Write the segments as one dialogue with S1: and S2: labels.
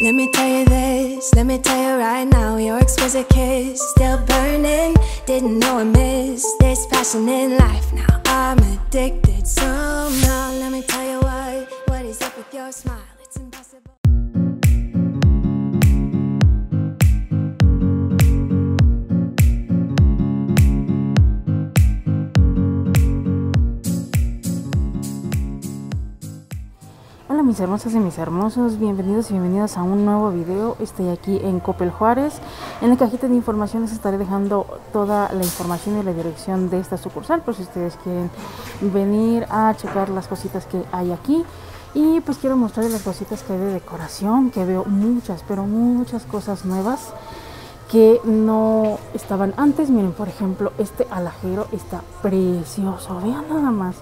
S1: Let me tell you this, let me tell you right now, your exquisite kiss still burning. Didn't know I missed this passion in life. Now I'm addicted somehow. Let me tell you why, what is up with your smile?
S2: Mis hermosas y mis hermosos, bienvenidos y bienvenidas a un nuevo video. Estoy aquí en Copel Juárez. En la cajita de información les estaré dejando toda la información y la dirección de esta sucursal, por si ustedes quieren venir a checar las cositas que hay aquí. Y pues quiero mostrarles las cositas que hay de decoración, que veo muchas, pero muchas cosas nuevas que no estaban antes. Miren, por ejemplo, este alajero está precioso. Vean nada más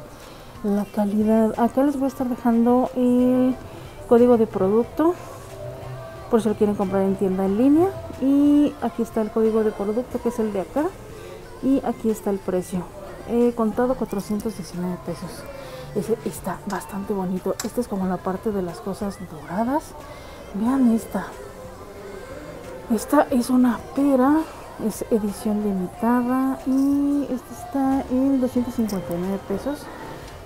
S2: la calidad. Acá les voy a estar dejando el código de producto por si lo quieren comprar en tienda en línea. Y aquí está el código de producto que es el de acá. Y aquí está el precio. He contado 419 pesos. Ese está bastante bonito. Esta es como la parte de las cosas doradas. Vean esta. Esta es una pera. Es edición limitada. Y esta está en 259 pesos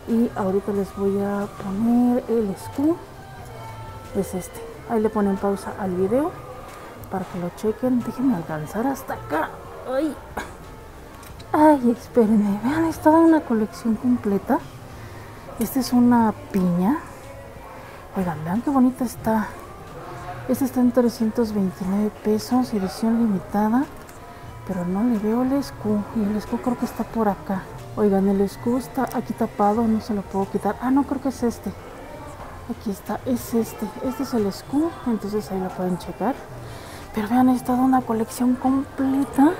S2: y ahorita les voy a poner el scoop es este. Ahí le ponen pausa al video para que lo chequen. Déjenme alcanzar hasta acá. Ay. Ay espérenme. Vean es toda una colección completa. Esta es una piña. Oigan vean qué bonita está. Esta está en 329 pesos edición limitada. Pero no le veo el scoop y el scoop creo que está por acá Oigan, el escudo está aquí tapado, no se lo puedo quitar. Ah, no, creo que es este. Aquí está, es este. Este es el escudo, entonces ahí lo pueden checar. Pero vean, es toda una colección completa.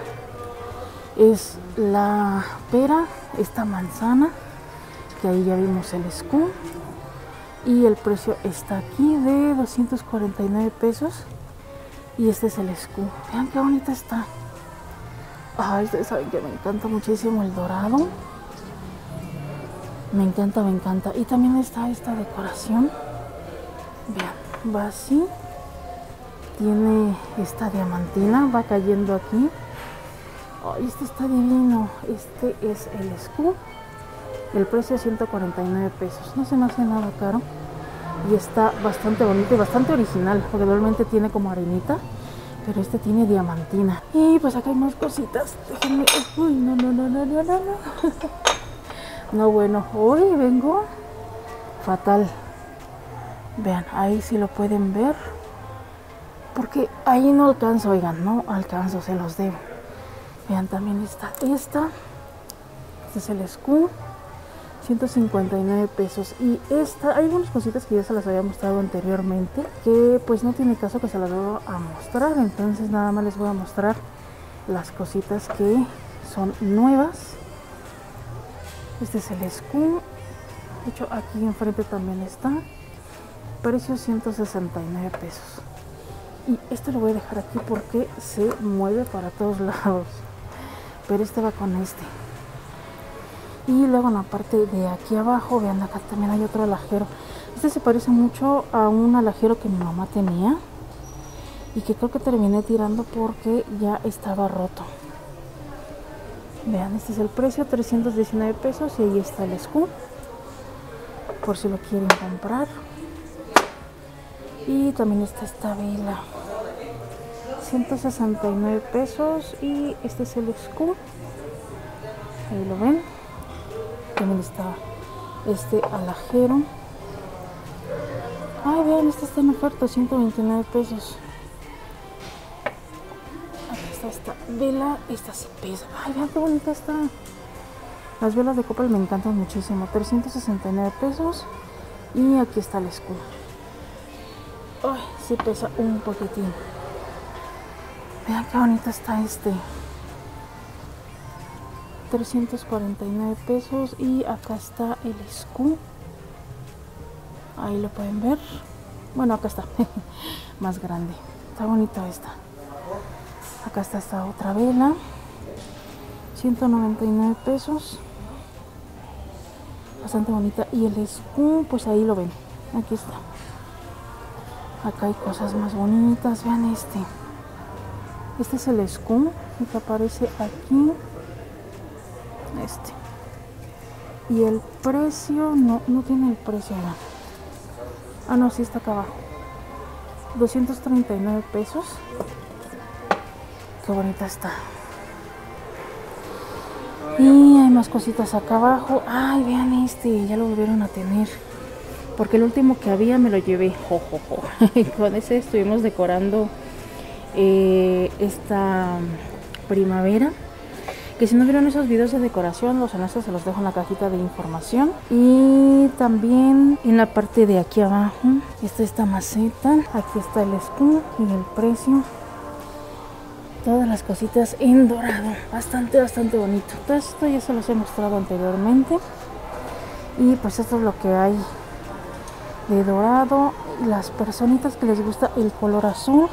S2: Es la pera, esta manzana, que ahí ya vimos el escudo. Y el precio está aquí de 249 pesos. Y este es el escudo. Vean qué bonita está. Ay, ustedes saben que me encanta muchísimo el dorado. Me encanta, me encanta. Y también está esta decoración. Vean, va así. Tiene esta diamantina, va cayendo aquí. Ay, este está divino. Este es el scoop. El precio es 149 pesos. No se me hace nada caro. Y está bastante bonito y bastante original. Porque realmente tiene como arenita pero este tiene diamantina. Y pues acá hay más cositas. Déjenme. Uy, no, no, no, no, no, no, no. No, bueno, hoy vengo fatal. Vean, ahí sí lo pueden ver. Porque ahí no alcanzo, oigan, no alcanzo, se los debo. Vean, también está esta. Este es el escudo. 159 pesos. Y esta hay algunas cositas que ya se las había mostrado anteriormente que pues no tiene caso que se las voy a mostrar. Entonces nada más les voy a mostrar las cositas que son nuevas. Este es el escudo de hecho aquí enfrente también está. Precio 169 pesos. Y este lo voy a dejar aquí porque se mueve para todos lados. Pero este va con este y luego en la parte de aquí abajo vean acá también hay otro alajero. Este se parece mucho a un alajero que mi mamá tenía y que creo que terminé tirando porque ya estaba roto. Vean este es el precio 319 pesos y ahí está el escudo por si lo quieren comprar. Y también está esta vela 169 pesos y este es el escudo. Ahí lo ven también está este alajero. Ay vean este está en oferta 129 pesos. Aquí está esta vela esta sí pesa. Ay vean qué bonita está. Las velas de copal me encantan muchísimo 369 pesos. Y aquí está el escudo. Ay sí pesa un poquitín. Vean qué bonito está este 349 pesos y acá está el escudo ahí lo pueden ver. Bueno acá está más grande. Está bonita esta. Acá está esta otra vela. 199 pesos. Bastante bonita. Y el escudo pues ahí lo ven. Aquí está. Acá hay cosas más bonitas. Vean este. Este es el escudo que aparece aquí. Este. Y el precio, no, no tiene el precio. Ah, no, sí está acá abajo. 239 pesos. Qué bonita está. Y hay más cositas acá abajo. Ay, vean este, ya lo volvieron a tener. Porque el último que había me lo llevé. Jo, Con ese estuvimos decorando eh, esta primavera. Que si no vieron esos videos de decoración, los enlaces se los dejo en la cajita de información. Y también en la parte de aquí abajo está esta maceta. Aquí está el escudo y el precio. Todas las cositas en dorado bastante bastante bonito. Esto ya se los he mostrado anteriormente. Y pues esto es lo que hay de dorado. Las personitas que les gusta el color azul.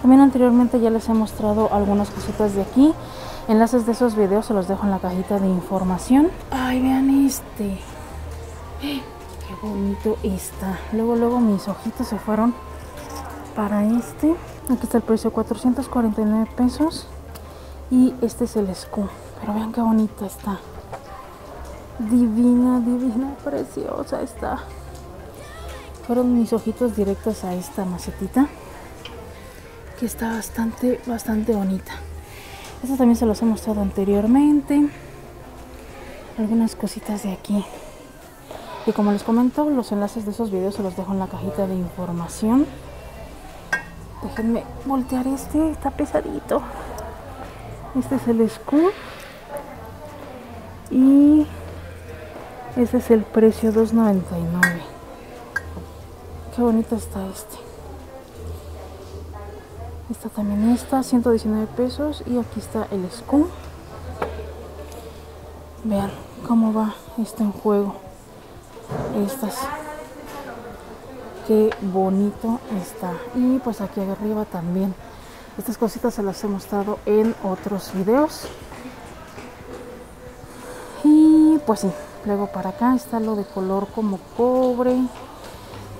S2: También anteriormente ya les he mostrado algunas cositas de aquí enlaces de esos videos se los dejo en la cajita de información ay vean este qué bonito está luego luego mis ojitos se fueron para este Aquí está el precio, 449 pesos. Y este es el escudo. Pero vean qué bonita está. Divina, divina, preciosa está. Fueron mis ojitos directos a esta macetita. Que está bastante, bastante bonita. Esta también se los he mostrado anteriormente. Algunas cositas de aquí. Y como les comento, los enlaces de esos videos se los dejo en la cajita de información. Déjenme voltear este, está pesadito. Este es el escudo. Y ese es el precio 2.99. Qué bonito está este. Esta también está, 119 pesos. Y aquí está el escudo. Vean cómo va este en juego. Estas qué bonito está y pues aquí arriba también estas cositas se las he mostrado en otros videos y pues sí luego para acá está lo de color como cobre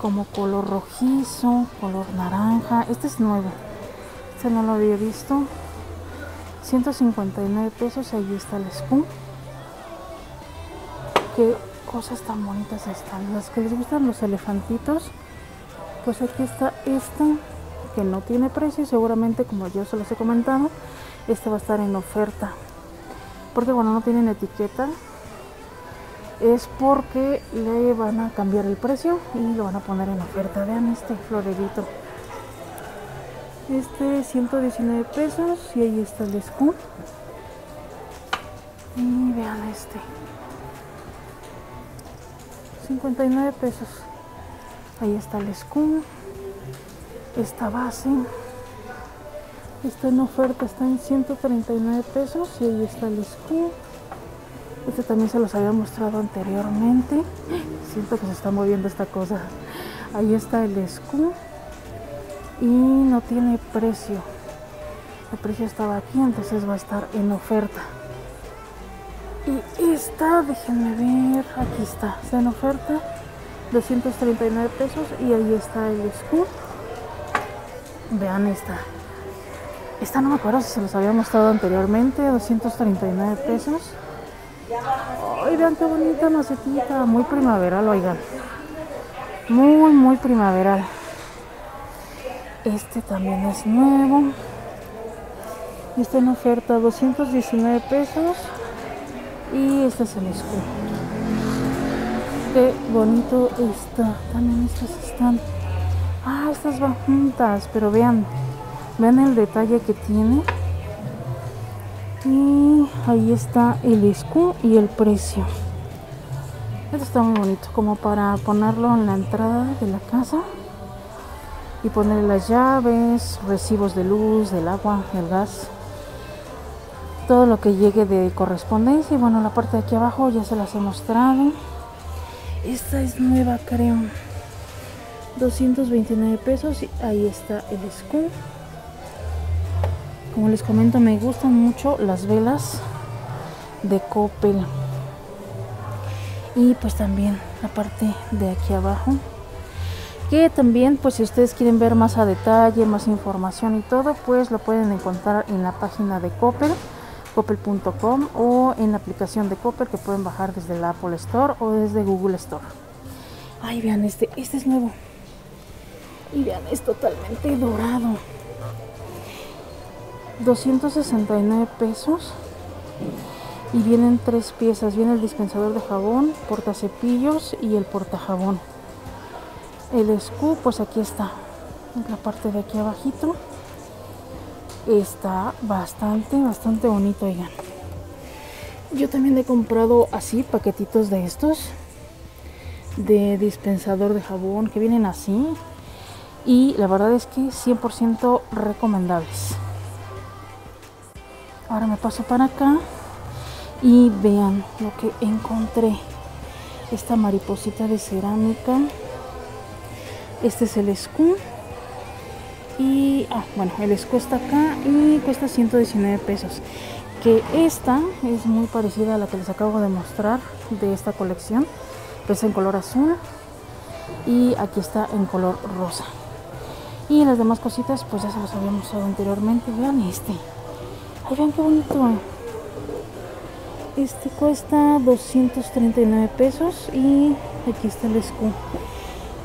S2: como color rojizo color naranja este es nuevo este no lo había visto. 159 pesos ahí está el spoon qué cosas tan bonitas están. Las que les gustan los elefantitos pues aquí está esta que no tiene precio seguramente como yo se los he comentado este va a estar en oferta. Porque cuando no tienen etiqueta. Es porque le van a cambiar el precio y lo van a poner en oferta. Vean este florerito este 119 pesos y ahí está el escudo y vean este 59 pesos Ahí está el escudo. Esta base está en oferta, está en 139 pesos y ahí está el escudo. Este también se los había mostrado anteriormente. Siento que se está moviendo esta cosa. Ahí está el escudo y no tiene precio. El precio estaba aquí, entonces va a estar en oferta. Y esta, déjenme ver, aquí está, está en oferta 239 pesos y ahí está el escudo vean esta. Esta no me acuerdo si se los había mostrado anteriormente 239 pesos. Ay vean qué bonita macetita muy primaveral oigan. Muy muy primaveral este también es nuevo está en oferta 219 pesos y este es el escudo qué bonito está. También estas están. Ah, estas van juntas, pero vean, vean el detalle que tiene. Y ahí está el escudo y el precio. Esto está muy bonito, como para ponerlo en la entrada de la casa y poner las llaves, recibos de luz, del agua, del gas, todo lo que llegue de correspondencia. Y bueno, la parte de aquí abajo ya se las he mostrado. Esta es nueva, creo. 229 pesos y ahí está el escudo. Como les comento, me gustan mucho las velas de Coppel. Y pues también la parte de aquí abajo. Que también pues si ustedes quieren ver más a detalle, más información y todo, pues lo pueden encontrar en la página de Coppel, coppel.com o en la aplicación de Coppel que pueden bajar desde la Apple Store o desde Google Store. Ay, vean este, este es nuevo. Y vean, es totalmente dorado. 269 pesos. Y vienen tres piezas. Viene el dispensador de jabón, portacepillos y el portajabón. El scoop, pues aquí está. En la parte de aquí abajito. Está bastante, bastante bonito, oigan. Yo también he comprado así paquetitos de estos. De dispensador de jabón que vienen así. Y la verdad es que 100% recomendables. Ahora me paso para acá y vean lo que encontré. Esta mariposita de cerámica. Este es el escu. Y, ah, bueno, el escu está acá y cuesta 119 pesos. Que esta es muy parecida a la que les acabo de mostrar de esta colección. Es en color azul y aquí está en color rosa. Y las demás cositas, pues ya se los había mostrado anteriormente. Vean este. Ay, vean qué bonito. Este cuesta 239 pesos y aquí está el escu.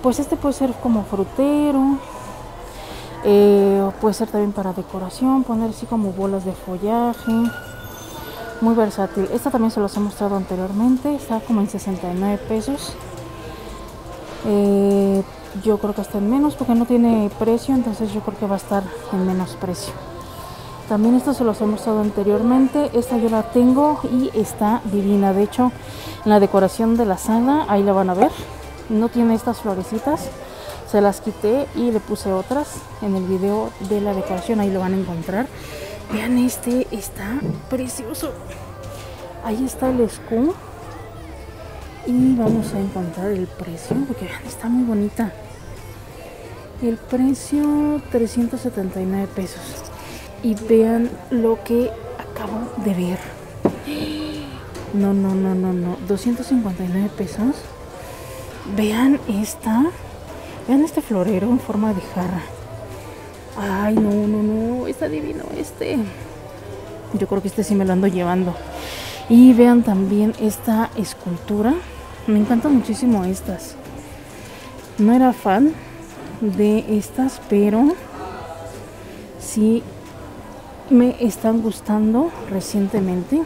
S2: Pues este puede ser como frutero, eh, puede ser también para decoración, poner así como bolas de follaje. Muy versátil. Esta también se los he mostrado anteriormente, está como en 69 pesos. Eh, yo creo que está en menos porque no tiene precio, entonces yo creo que va a estar en menos precio. También esto se los he mostrado anteriormente. Esta yo la tengo y está divina. De hecho, en la decoración de la sala, ahí la van a ver. No tiene estas florecitas. Se las quité y le puse otras en el video de la decoración. Ahí lo van a encontrar. Vean este, está precioso. Ahí está el escu. Y vamos a encontrar el precio. Porque vean, está muy bonita. El precio 379 pesos y vean lo que acabo de ver. No, no, no, no, no. 259 pesos. Vean esta. Vean este florero en forma de jarra. Ay, no, no, no. Está divino este. Yo creo que este sí me lo ando llevando. Y vean también esta escultura. Me encantan muchísimo estas. No era fan de estas, pero sí me están gustando recientemente.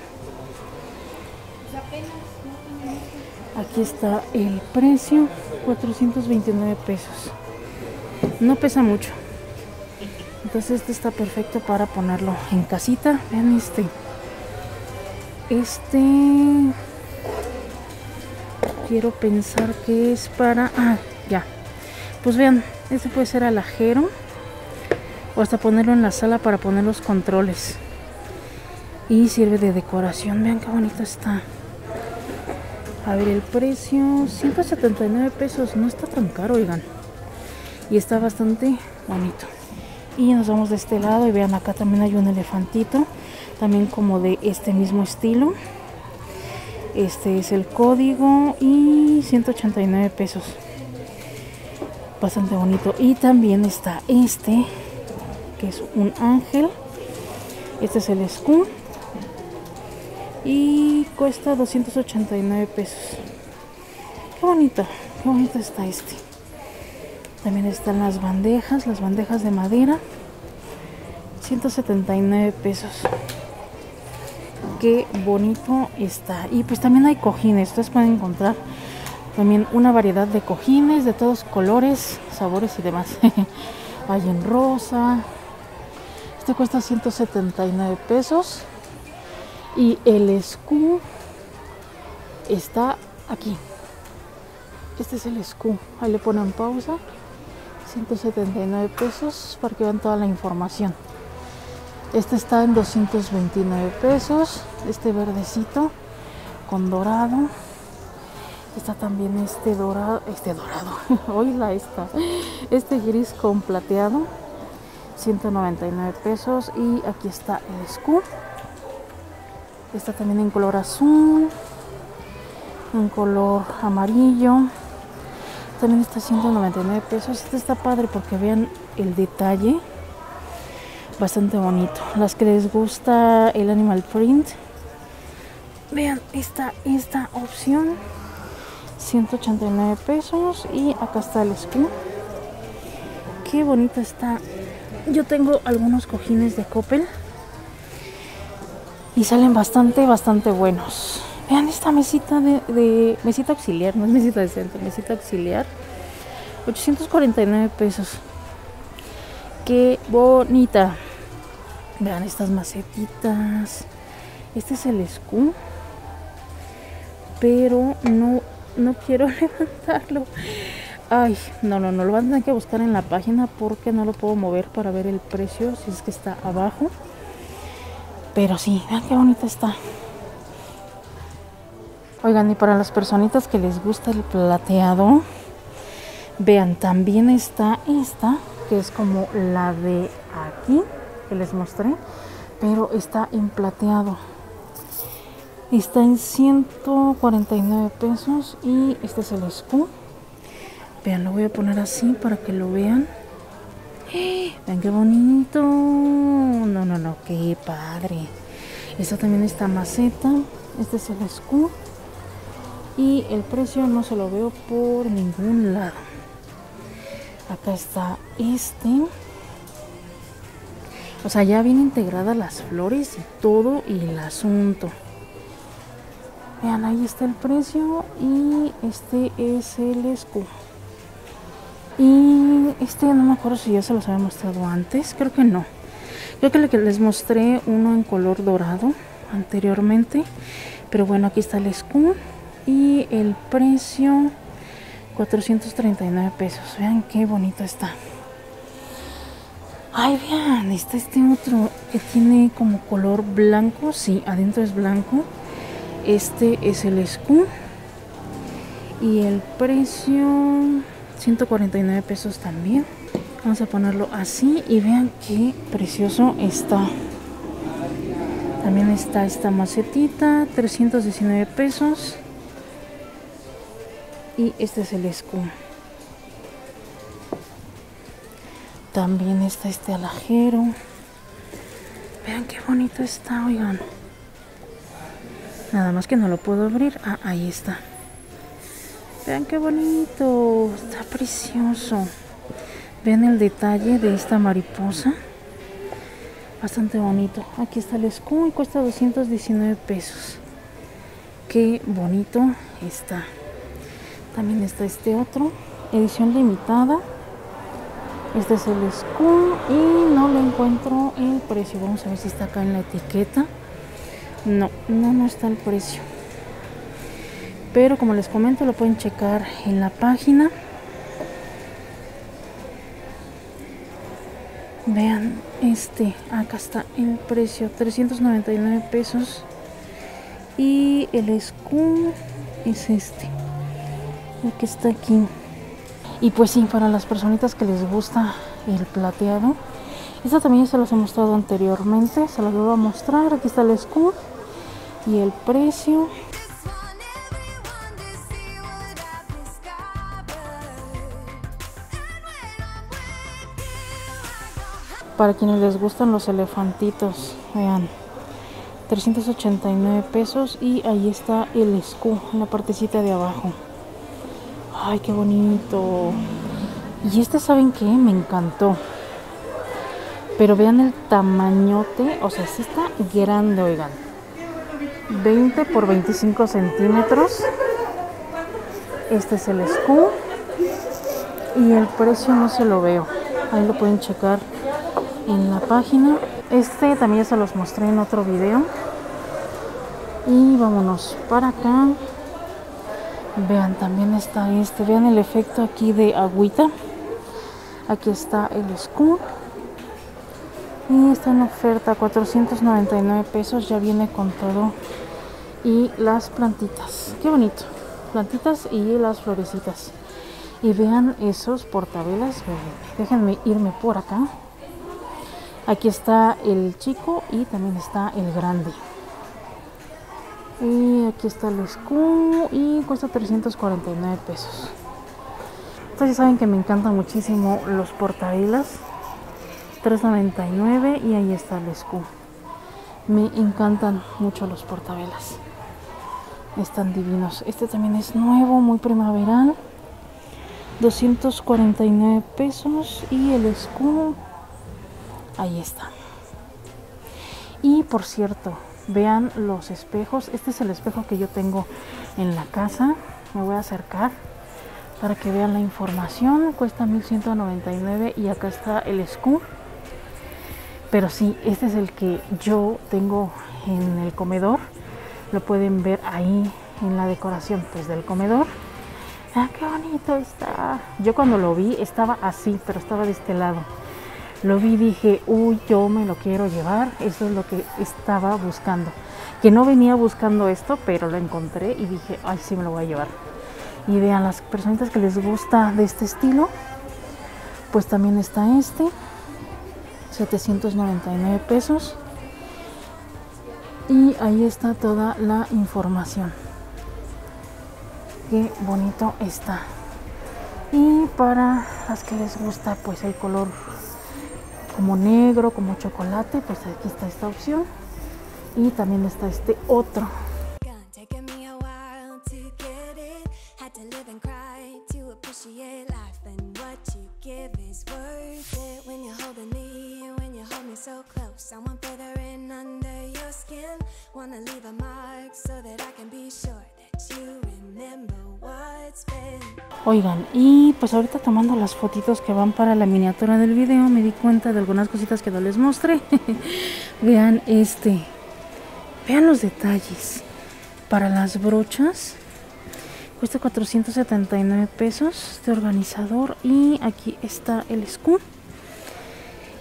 S2: Aquí está el precio, 429 pesos. No pesa mucho. Entonces este está perfecto para ponerlo en casita. Vean este. Este quiero pensar que es para ah, ya. Pues vean, este puede ser alajero o hasta ponerlo en la sala para poner los controles y sirve de decoración vean qué bonito está a ver el precio 179 pesos. No está tan caro oigan. Y está bastante bonito. Y nos vamos de este lado y vean acá también hay un elefantito también como de este mismo estilo. Este es el código y 189 pesos. Bastante bonito. Y también está este que es un ángel. Este es el escu. Y cuesta 289 pesos. Qué bonito, qué bonito está este. También están las bandejas, las bandejas de madera. 179 pesos. Qué bonito está. Y pues también hay cojines. Ustedes pueden encontrar también una variedad de cojines de todos colores, sabores y demás. hay en rosa, este cuesta 179 pesos. Y el escu está aquí. Este es el escu. Ahí le ponen pausa. 179 pesos para que vean toda la información. Este está en 229 pesos. Este verdecito con dorado. Está también este dorado. Este dorado. Oíla esta. Este gris con plateado 199 pesos y aquí está el scoop está también en color azul en color amarillo también está 199 pesos. Este está padre porque vean el detalle. Bastante bonito. Las que les gusta el animal print. Vean esta, esta opción. 189 pesos. Y acá está el escudo. Qué bonito está. Yo tengo algunos cojines de Coppel. Y salen bastante, bastante buenos. Vean esta mesita de, mesita auxiliar, no es mesita de centro, mesita auxiliar. 849 pesos. Qué bonita. Vean estas macetitas. Este es el escu. Pero no, no quiero levantarlo. Ay, no, no, no lo van a tener que buscar en la página porque no lo puedo mover para ver el precio si es que está abajo. Pero sí, vean qué bonita está. Oigan, y para las personitas que les gusta el plateado, vean, también está esta, que es como la de aquí, que les mostré, pero está en plateado. Está en 149 pesos y este es el escudo. Vean, lo voy a poner así para que lo vean. Vean qué bonito. No, no, no, qué padre. Esta también está maceta. Este es el escudo y el precio no se lo veo por ningún lado acá está este o sea ya viene integradas las flores y todo y el asunto vean ahí está el precio y este es el escudo y este no me acuerdo si ya se los había mostrado antes creo que no. Creo que les mostré uno en color dorado anteriormente pero bueno aquí está el escudo y el precio 439 pesos. Vean qué bonito está. Ay vean está este otro que tiene como color blanco. Sí adentro es blanco. Este es el escu y el precio 149 pesos también. Vamos a ponerlo así y vean qué precioso está. También está esta macetita 319 pesos. Y este es el escudo. También está este alajero. Vean qué bonito está oigan. Nada más que no lo puedo abrir. Ah, ahí está vean qué bonito está precioso vean el detalle de esta mariposa bastante bonito aquí está el escudo y cuesta 219 pesos qué bonito está también está este otro, edición limitada. Este es el escudo y no le encuentro el precio. Vamos a ver si está acá en la etiqueta. No, no, no está el precio. Pero como les comento, lo pueden checar en la página. Vean, este, acá está el precio, 399 pesos. Y el escudo es este que está aquí. Y pues sí, para las personitas que les gusta el plateado. Esta también se los he mostrado anteriormente. Se los voy a mostrar. Aquí está el escudo. Y el precio. Para quienes les gustan los elefantitos, vean, 389 pesos y ahí está el escudo en la partecita de abajo. Ay, qué bonito. Y este, ¿saben qué? Me encantó. Pero vean el tamañote. O sea, sí está grande, oigan. 20 por 25 centímetros. Este es el escudo. Y el precio no se lo veo. Ahí lo pueden checar en la página. Este también se los mostré en otro video. Y vámonos para acá. Vean, también está este. Vean el efecto aquí de agüita. Aquí está el escudo. Y está en oferta, 499 pesos. Ya viene con todo. Y las plantitas. Qué bonito. Plantitas y las florecitas. Y vean esos portavelas. Déjenme irme por acá. Aquí está el chico y también está el grande. Y aquí está el escudo y cuesta 349 pesos. Ustedes saben que me encantan muchísimo los portavelas. 3.99 y ahí está el escudo. Me encantan mucho los portavelas. Están divinos. Este también es nuevo, muy primaveral. 249 pesos y el escudo. Ahí está. Y por cierto, vean los espejos. Este es el espejo que yo tengo en la casa. Me voy a acercar para que vean la información. Cuesta 1199 y acá está el escudo pero sí, este es el que yo tengo en el comedor. Lo pueden ver ahí en la decoración pues del comedor. Ah, qué bonito está. Yo cuando lo vi estaba así, pero estaba de este lado. Lo vi dije, uy, yo me lo quiero llevar. Eso es lo que estaba buscando. Que no venía buscando esto, pero lo encontré y dije, ay, sí me lo voy a llevar. Y vean, las personitas que les gusta de este estilo, pues también está este. 799 pesos y ahí está toda la información qué bonito está y para las que les gusta pues el color como negro como chocolate pues aquí está esta opción. Y también está este otro Oigan, y pues ahorita tomando las fotitos que van para la miniatura del video, me di cuenta de algunas cositas que no les mostré. Vean este. Vean los detalles. Para las brochas cuesta 479 pesos este organizador y aquí está el escudo.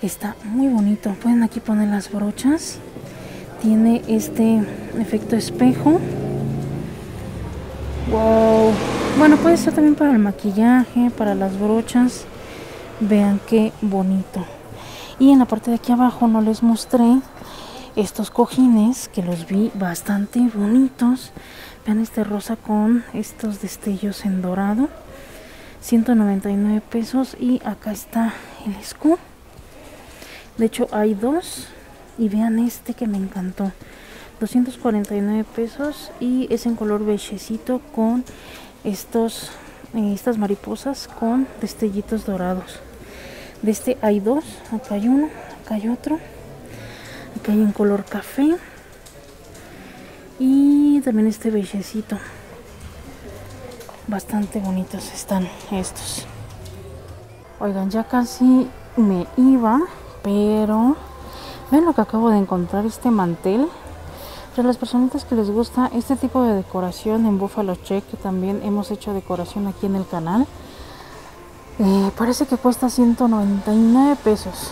S2: Está muy bonito. Pueden aquí poner las brochas. Tiene este efecto espejo. Wow. Bueno, puede ser también para el maquillaje, para las brochas. Vean qué bonito. Y en la parte de aquí abajo no les mostré estos cojines que los vi bastante bonitos. Vean este rosa con estos destellos en dorado. 199 pesos y acá está el escudo. De hecho hay dos y vean este que me encantó. 249 pesos y es en color beigecito con estos eh, estas mariposas con destellitos dorados. De este hay dos acá hay uno acá hay otro. Acá hay en color café. Y también este beigecito bastante bonitos están estos. Oigan ya casi me iba pero ven lo que acabo de encontrar este mantel para las personitas que les gusta este tipo de decoración en Buffalo Check, que también hemos hecho decoración aquí en el canal, eh, parece que cuesta 199 pesos.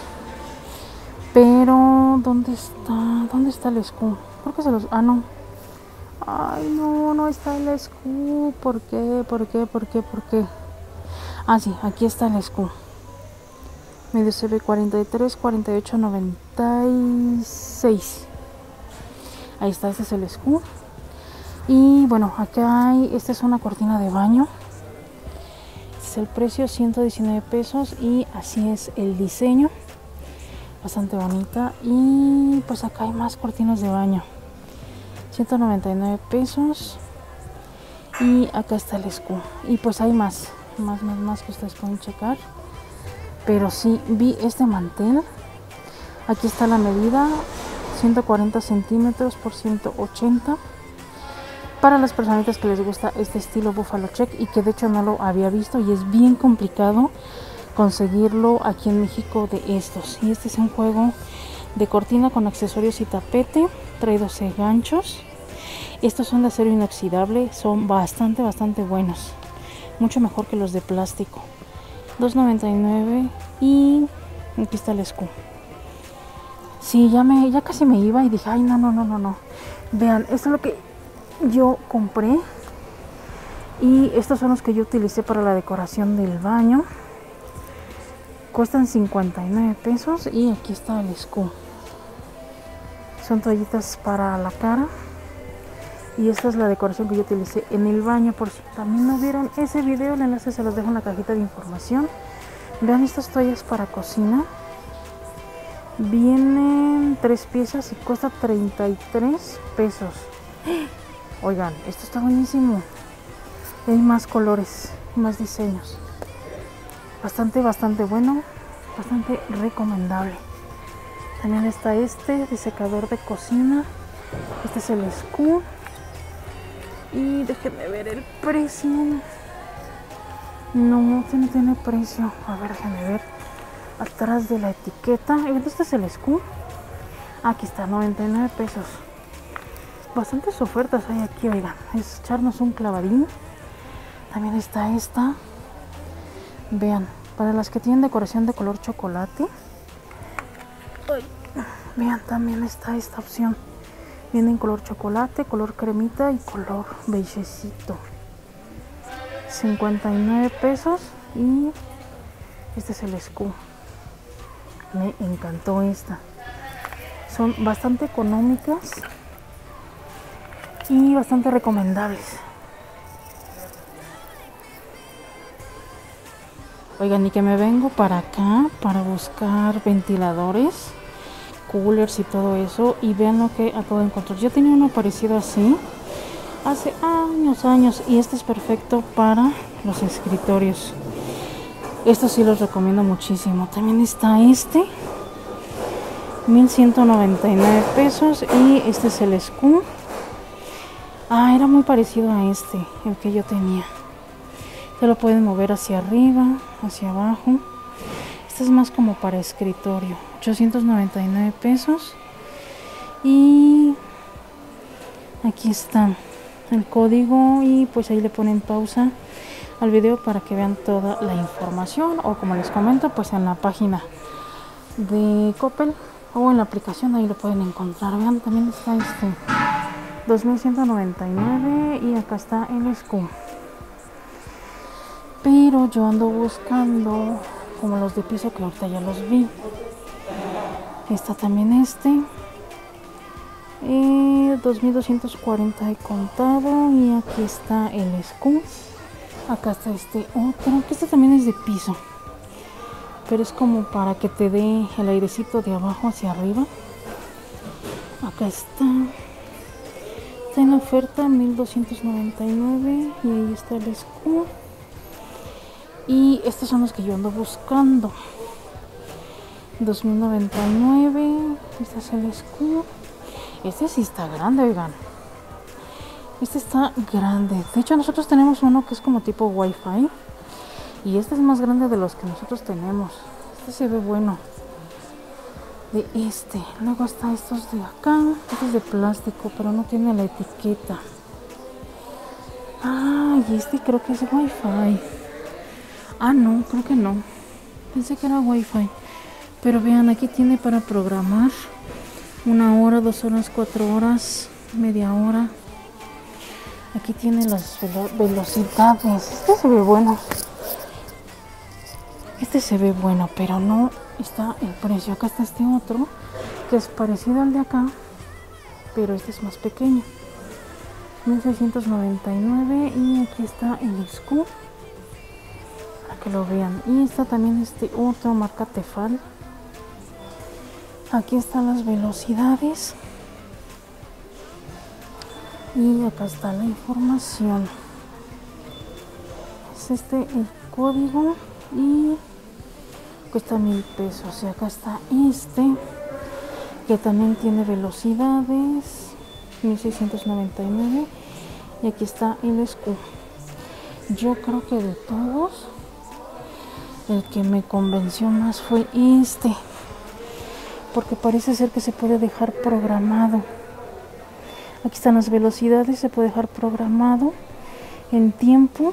S2: Pero, ¿dónde está? ¿Dónde está el escudo? ¿Por qué se los.? Ah, no. Ay, no, no está el escudo. ¿Por qué? ¿Por qué? ¿Por qué? ¿Por qué? Ah, sí, aquí está el escudo. Medio se ve 43, 48, 96. Ahí está, este es el escudo. Y bueno, acá hay, esta es una cortina de baño. Este es el precio, 119 pesos y así es el diseño. Bastante bonita. Y pues acá hay más cortinas de baño. 199 pesos. Y acá está el escudo. Y pues hay más, más, más, más que ustedes pueden checar. Pero sí, vi este mantel. Aquí está la medida, 140 centímetros por 180 para las personitas que les gusta este estilo Buffalo Check y que de hecho no lo había visto y es bien complicado conseguirlo aquí en México de estos. Y este es un juego de cortina con accesorios y tapete trae 12 ganchos. Estos son de acero inoxidable son bastante bastante buenos mucho mejor que los de plástico. 2.99 y aquí está el escudo Sí, ya me, ya casi me iba y dije, ay no, no, no, no, no. Vean, esto es lo que yo compré. Y estos son los que yo utilicé para la decoración del baño. Cuestan 59 pesos y aquí está el escudo. Son toallitas para la cara. Y esta es la decoración que yo utilicé en el baño. Por si también no vieron ese video, el enlace se los dejo en la cajita de información. Vean estas toallas para cocina. Vienen tres piezas y cuesta 33 pesos. Oigan, esto está buenísimo. Hay más colores, más diseños. Bastante, bastante bueno. Bastante recomendable. También está este de secador de cocina. Este es el Scoop. Y déjenme ver el precio. No, este no tiene precio. A ver, déjenme ver. Atrás de la etiqueta. Este es el Scoop. Aquí está, 99 pesos. Bastantes ofertas hay aquí, oigan. Es echarnos un clavadín. También está esta. Vean, para las que tienen decoración de color chocolate. Vean, también está esta opción. Viene en color chocolate, color cremita y color beigecito. 59 pesos y este es el escudo. Me encantó esta. Son bastante económicas y bastante recomendables. Oigan, y que me vengo para acá para buscar ventiladores coolers y todo eso y vean lo que acabo de encontrar yo tenía uno parecido así hace años años y este es perfecto para los escritorios estos sí los recomiendo muchísimo. También está este 1199 pesos y este es el Scoop ah era muy parecido a este el que yo tenía. Se lo pueden mover hacia arriba hacia abajo. Este es más como para escritorio 899 pesos. Y aquí está el código y pues ahí le ponen pausa al video para que vean toda la información o como les comento pues en la página de Coppel o en la aplicación ahí lo pueden encontrar vean también está este 2199 y acá está el SCU pero yo ando buscando como los de piso que ahorita ya los vi está también este. Eh, 2240 he contado. Y aquí está el scoop. Acá está este otro. Que este también es de piso. Pero es como para que te dé el airecito de abajo hacia arriba. Acá está. Está en oferta 1299. Y ahí está el scoop. Y estos son los que yo ando buscando. 2099. Este es el escudo. Este sí está grande, oigan. Este está grande. De hecho, nosotros tenemos uno que es como tipo Wi-Fi. Y este es más grande de los que nosotros tenemos. Este se ve bueno. De este. Luego está estos de acá. Este es de plástico, pero no tiene la etiqueta. Ah, y este creo que es Wi-Fi. Ah, no, creo que no. Pensé que era Wi-Fi. Pero vean, aquí tiene para programar una hora, dos horas, cuatro horas, media hora. Aquí tiene las velocidades. Este se ve bueno. Este se ve bueno, pero no está el precio. Acá está este otro, que es parecido al de acá, pero este es más pequeño. 1699 y aquí está el scoop para que lo vean y está también este otro marca Tefal aquí están las velocidades y acá está la información. Es este el código y cuesta mil pesos. Y acá está este que también tiene velocidades 1699 y aquí está el SQ yo creo que de todos el que me convenció más fue este porque parece ser que se puede dejar programado. Aquí están las velocidades, se puede dejar programado en tiempo.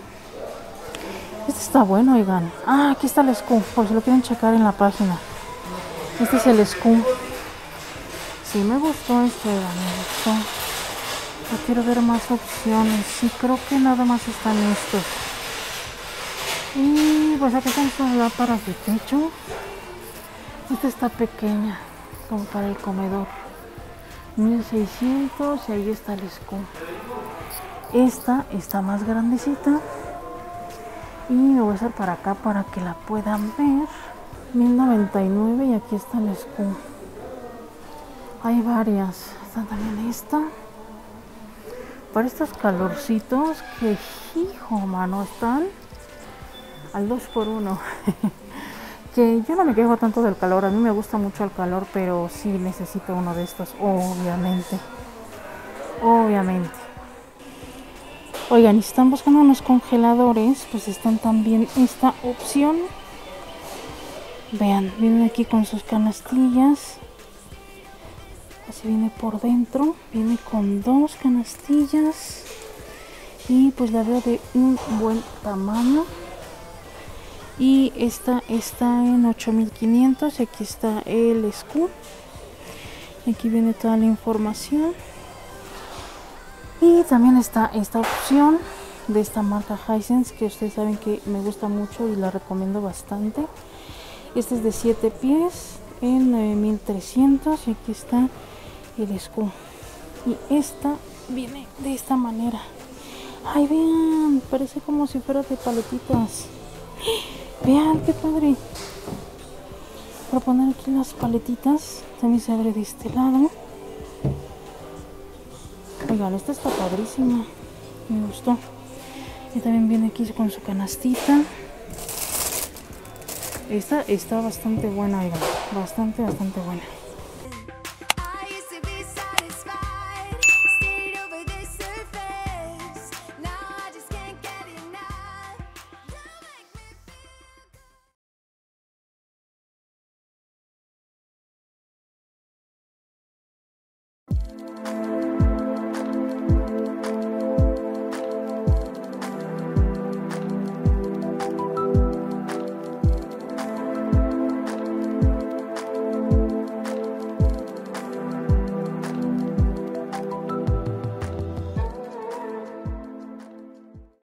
S2: Este está bueno, oigan. Ah, aquí está el SCU, por si lo quieren checar en la página. Este es el SCU. Sí, me gustó este, me gustó. Yo quiero ver más opciones. Sí, creo que nada más están estos. Y pues aquí están sus lámparas de techo. Esta está pequeña como para el comedor. 1600 y ahí está el escudo. Esta está más grandecita y me voy a hacer para acá para que la puedan ver. 1099 y aquí está el escudo. Hay varias. Está también esta. Para estos calorcitos que hijo mano están al 2 por 1 que yo no me quejo tanto del calor, a mí me gusta mucho el calor, pero sí necesito uno de estos, obviamente. Obviamente. Oigan, y están buscando unos congeladores, pues están también esta opción. Vean, vienen aquí con sus canastillas. Así viene por dentro. Viene con dos canastillas. Y pues la veo de un buen tamaño y esta está en 8500 y aquí está el SKU aquí viene toda la información. Y también está esta opción de esta marca Hisense que ustedes saben que me gusta mucho y la recomiendo bastante. Este es de 7 pies en 9300 y aquí está el SKU y esta viene de esta manera. Ay vean parece como si fuera de paletitas Vean qué padre. Para poner aquí las paletitas, también se abre de este lado. Oigan, esta está padrísima. Me gustó. Y también viene aquí con su canastita. Esta está bastante buena, oigan. Bastante, bastante buena.